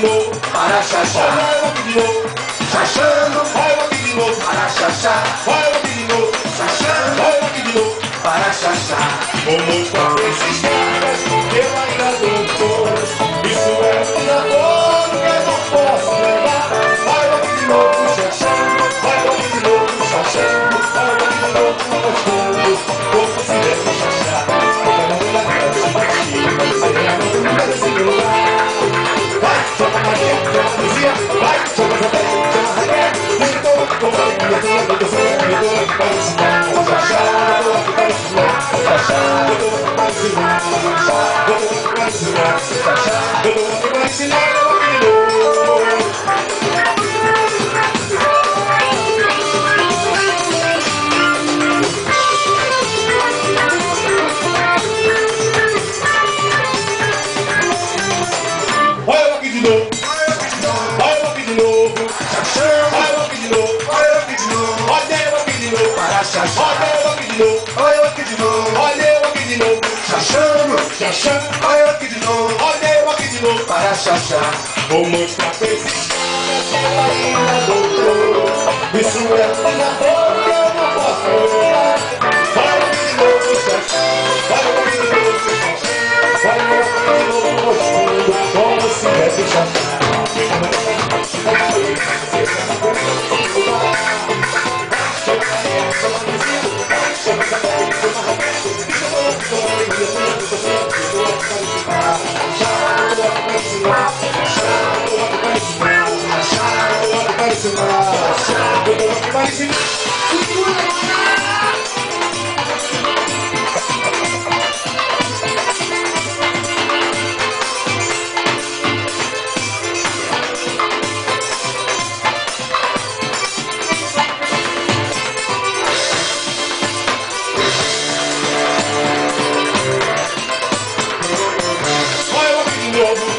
para xaxá, vai novo, chachando, vai aqui de novo, para xaxá, eu tô aqui para ensinar. Novo. Vai eu aqui de novo. Vai eu aqui de novo. Vai eu aqui de novo. Olha eu aqui de novo, Olha eu aqui de novo. Olha eu aqui de novo. olha eu aqui de novo, Chachá. olha eu aqui de novo, Olha eu aqui de novo. para xaxá. Vou mostrar pra eu ainda doutor. Isso é minha que eu não posso eu aqui de novo. Vai eu aqui de novo. Vai eu aqui de novo, mostrando como se deve chachar. Vai love